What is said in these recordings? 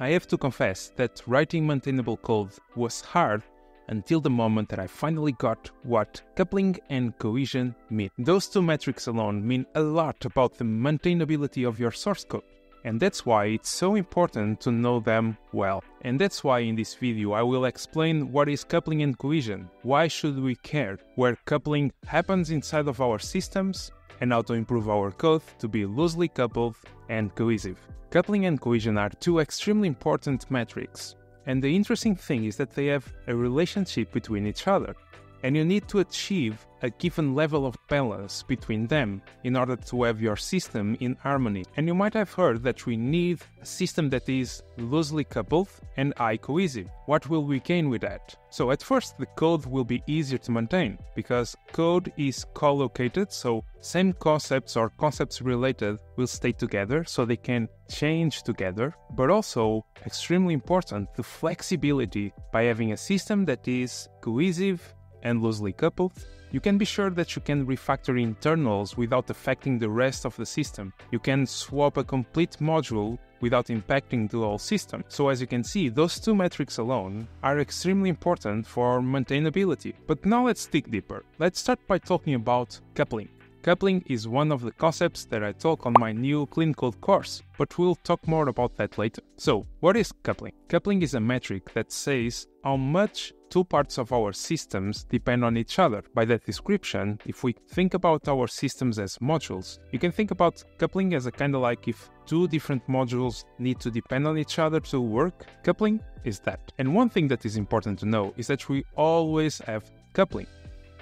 I have to confess that writing maintainable code was hard until the moment that I finally got what coupling and cohesion mean. Those two metrics alone mean a lot about the maintainability of your source code. And that's why it's so important to know them well. And that's why in this video I will explain what is coupling and cohesion, why should we care, where coupling happens inside of our systems, and how to improve our code to be loosely coupled and cohesive. Coupling and cohesion are two extremely important metrics, and the interesting thing is that they have a relationship between each other and you need to achieve a given level of balance between them in order to have your system in harmony. And you might have heard that we need a system that is loosely coupled and high cohesive. What will we gain with that? So, at first, the code will be easier to maintain because code is co-located, so same concepts or concepts related will stay together so they can change together. But also, extremely important, the flexibility by having a system that is cohesive and loosely coupled, you can be sure that you can refactor internals without affecting the rest of the system. You can swap a complete module without impacting the whole system. So as you can see, those two metrics alone are extremely important for maintainability. But now let's dig deeper. Let's start by talking about coupling. Coupling is one of the concepts that I talk on my new Clean Code course, but we'll talk more about that later. So, what is coupling? Coupling is a metric that says how much two parts of our systems depend on each other. By that description, if we think about our systems as modules, you can think about coupling as a kind of like if two different modules need to depend on each other to work, coupling is that. And one thing that is important to know is that we always have coupling.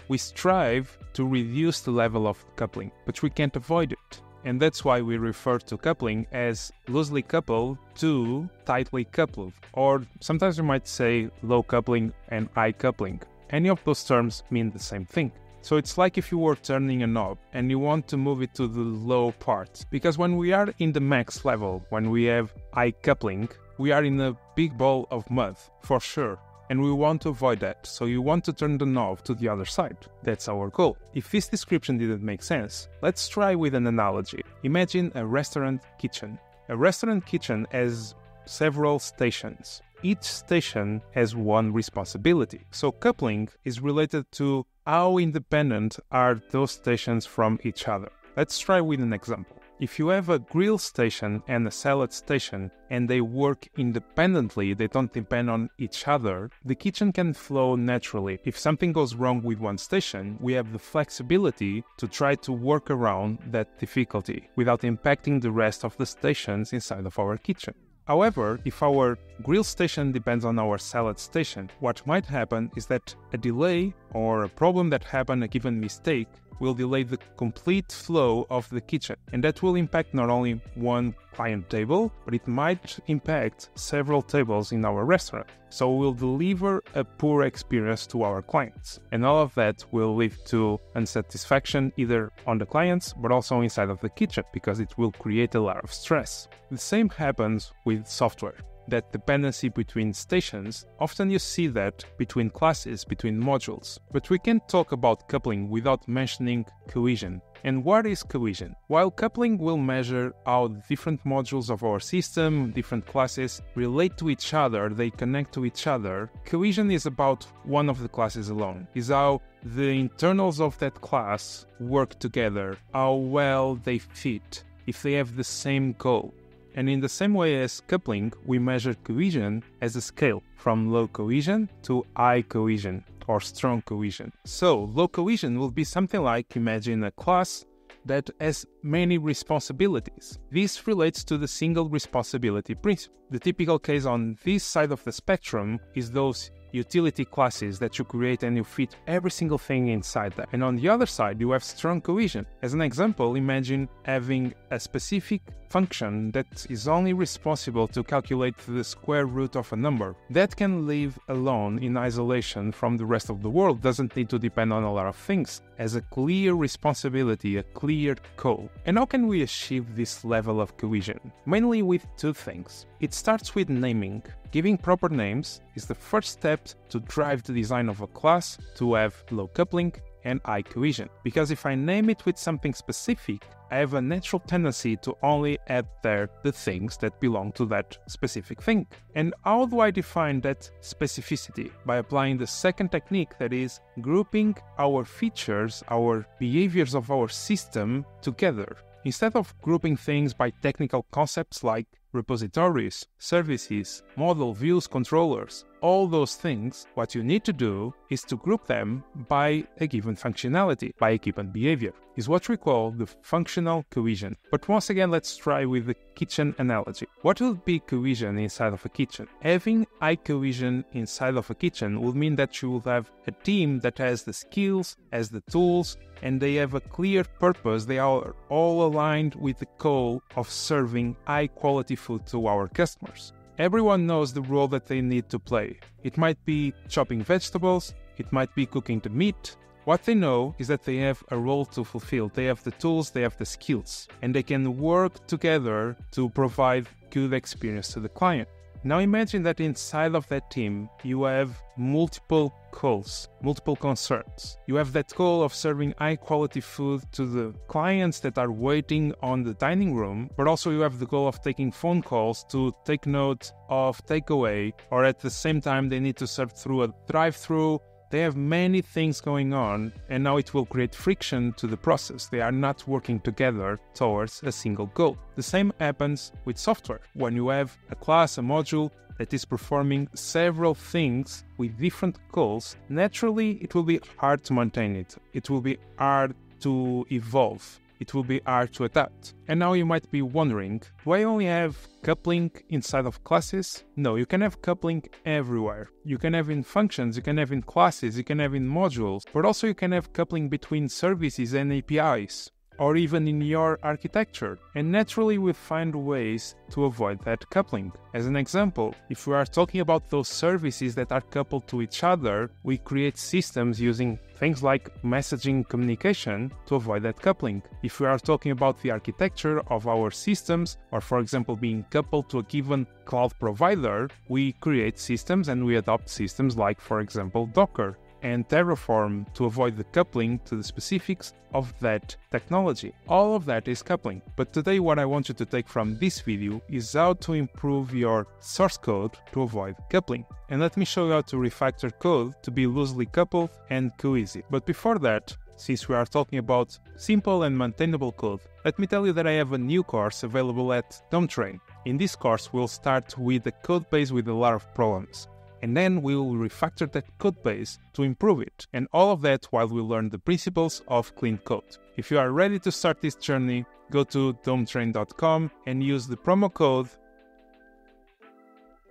We strive to reduce the level of coupling, but we can't avoid it and that's why we refer to coupling as loosely coupled to tightly coupled, or sometimes we might say low coupling and high coupling. Any of those terms mean the same thing. So it's like if you were turning a knob and you want to move it to the low part. Because when we are in the max level, when we have high coupling, we are in a big ball of mud, for sure and we want to avoid that, so you want to turn the knob to the other side. That's our goal. If this description didn't make sense, let's try with an analogy. Imagine a restaurant kitchen. A restaurant kitchen has several stations. Each station has one responsibility. So coupling is related to how independent are those stations from each other. Let's try with an example. If you have a grill station and a salad station and they work independently, they don't depend on each other, the kitchen can flow naturally. If something goes wrong with one station, we have the flexibility to try to work around that difficulty without impacting the rest of the stations inside of our kitchen. However, if our grill station depends on our salad station, what might happen is that a delay or a problem that happened, a given mistake, will delay the complete flow of the kitchen. And that will impact not only one client table, but it might impact several tables in our restaurant. So we'll deliver a poor experience to our clients. And all of that will lead to unsatisfaction either on the clients, but also inside of the kitchen because it will create a lot of stress. The same happens with software that dependency between stations, often you see that between classes, between modules. But we can't talk about coupling without mentioning cohesion. And what is cohesion? While coupling will measure how different modules of our system, different classes, relate to each other, they connect to each other, cohesion is about one of the classes alone, is how the internals of that class work together, how well they fit, if they have the same goal. And in the same way as coupling, we measure cohesion as a scale from low cohesion to high cohesion or strong cohesion. So, low cohesion will be something like imagine a class that has many responsibilities. This relates to the single responsibility principle. The typical case on this side of the spectrum is those utility classes that you create and you fit every single thing inside them. And on the other side, you have strong cohesion. As an example, imagine having a specific function that is only responsible to calculate the square root of a number. That can live alone in isolation from the rest of the world, doesn't need to depend on a lot of things, as a clear responsibility, a clear goal. And how can we achieve this level of cohesion? Mainly with two things. It starts with naming. Giving proper names is the first step to drive the design of a class to have low coupling and eye cohesion. Because if I name it with something specific, I have a natural tendency to only add there the things that belong to that specific thing. And how do I define that specificity? By applying the second technique that is grouping our features, our behaviors of our system together. Instead of grouping things by technical concepts like repositories, services, model views, controllers, all those things, what you need to do is to group them by a given functionality, by a given behavior. Is what we call the functional cohesion. But once again, let's try with the kitchen analogy. What would be cohesion inside of a kitchen? Having high cohesion inside of a kitchen would mean that you will have a team that has the skills, has the tools, and they have a clear purpose. They are all aligned with the goal of serving high quality food to our customers. Everyone knows the role that they need to play. It might be chopping vegetables, it might be cooking the meat. What they know is that they have a role to fulfill. They have the tools, they have the skills, and they can work together to provide good experience to the client. Now imagine that inside of that team you have multiple goals, multiple concerns. You have that goal of serving high quality food to the clients that are waiting on the dining room, but also you have the goal of taking phone calls to take note of takeaway, or at the same time they need to serve through a drive through they have many things going on, and now it will create friction to the process. They are not working together towards a single goal. The same happens with software. When you have a class, a module that is performing several things with different goals, naturally it will be hard to maintain it. It will be hard to evolve it will be hard to adapt. And now you might be wondering, do I only have coupling inside of classes? No, you can have coupling everywhere. You can have in functions, you can have in classes, you can have in modules, but also you can have coupling between services and APIs or even in your architecture. And naturally, we find ways to avoid that coupling. As an example, if we are talking about those services that are coupled to each other, we create systems using things like messaging communication to avoid that coupling. If we are talking about the architecture of our systems, or for example being coupled to a given cloud provider, we create systems and we adopt systems like, for example, Docker and Terraform to avoid the coupling to the specifics of that technology. All of that is coupling. But today what I want you to take from this video is how to improve your source code to avoid coupling. And let me show you how to refactor code to be loosely coupled and cohesive. But before that, since we are talking about simple and maintainable code, let me tell you that I have a new course available at Dometrain. In this course, we'll start with a code base with a lot of problems and then we will refactor that code base to improve it. And all of that while we learn the principles of clean code. If you are ready to start this journey, go to dometrain.com and use the promo code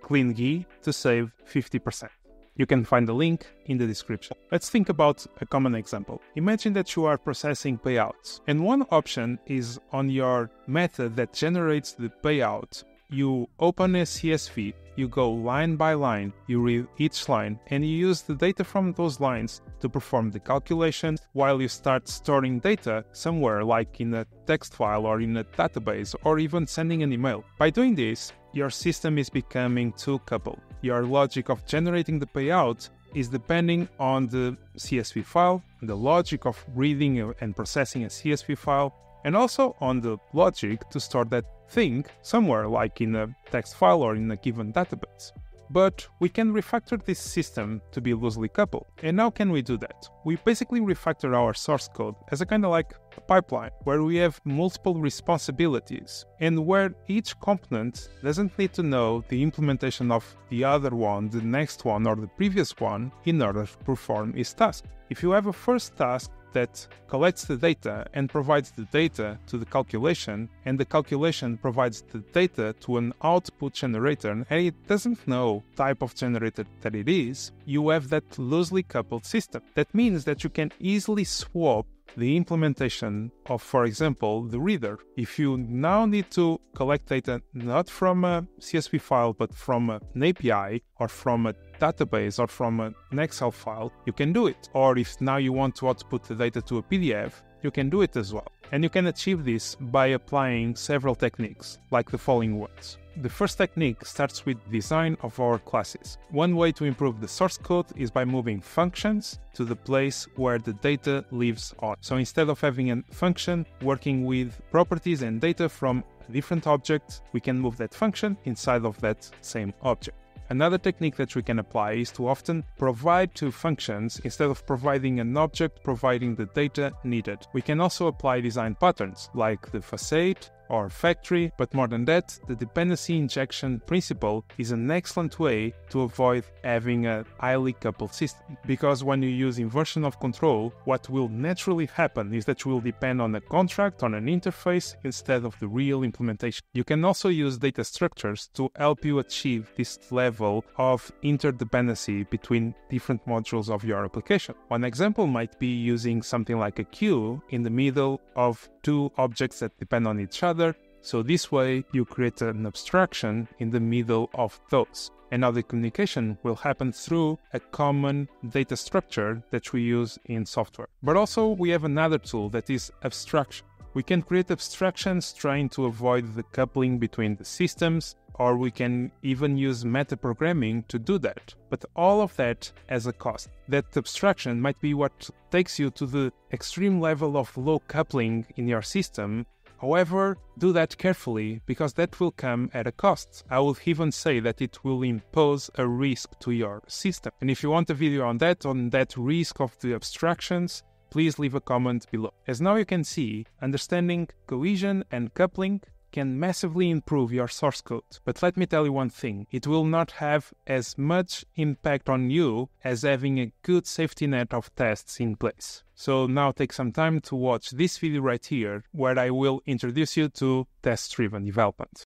CleanGui to save 50%. You can find the link in the description. Let's think about a common example. Imagine that you are processing payouts, and one option is on your method that generates the payout. You open a CSV you go line by line, you read each line, and you use the data from those lines to perform the calculation while you start storing data somewhere like in a text file or in a database or even sending an email. By doing this, your system is becoming too coupled. Your logic of generating the payout is depending on the CSV file, the logic of reading and processing a CSV file, and also on the logic to store that thing somewhere like in a text file or in a given database. But we can refactor this system to be loosely coupled. And how can we do that? We basically refactor our source code as a kind of like a pipeline where we have multiple responsibilities and where each component doesn't need to know the implementation of the other one, the next one, or the previous one in order to perform its task. If you have a first task that collects the data and provides the data to the calculation, and the calculation provides the data to an output generator, and it doesn't know type of generator that it is, you have that loosely coupled system. That means that you can easily swap the implementation of, for example, the reader. If you now need to collect data not from a CSV file, but from an API or from a database or from an Excel file, you can do it. Or if now you want to output the data to a PDF, you can do it as well. And you can achieve this by applying several techniques, like the following ones. The first technique starts with design of our classes. One way to improve the source code is by moving functions to the place where the data lives on. So instead of having a function working with properties and data from a different object, we can move that function inside of that same object. Another technique that we can apply is to often provide two functions instead of providing an object providing the data needed. We can also apply design patterns like the facade or factory, but more than that, the dependency injection principle is an excellent way to avoid having a highly coupled system. Because when you use inversion of control, what will naturally happen is that you will depend on a contract, on an interface, instead of the real implementation. You can also use data structures to help you achieve this level of interdependency between different modules of your application. One example might be using something like a queue in the middle of two objects that depend on each other. So this way you create an abstraction in the middle of those. And now the communication will happen through a common data structure that we use in software. But also we have another tool that is abstraction. We can create abstractions trying to avoid the coupling between the systems, or we can even use metaprogramming to do that. But all of that has a cost. That abstraction might be what takes you to the extreme level of low coupling in your system. However, do that carefully because that will come at a cost. I will even say that it will impose a risk to your system. And if you want a video on that, on that risk of the abstractions, please leave a comment below. As now you can see, understanding cohesion and coupling can massively improve your source code. But let me tell you one thing it will not have as much impact on you as having a good safety net of tests in place. So now take some time to watch this video right here, where I will introduce you to test driven development.